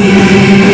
Yeah.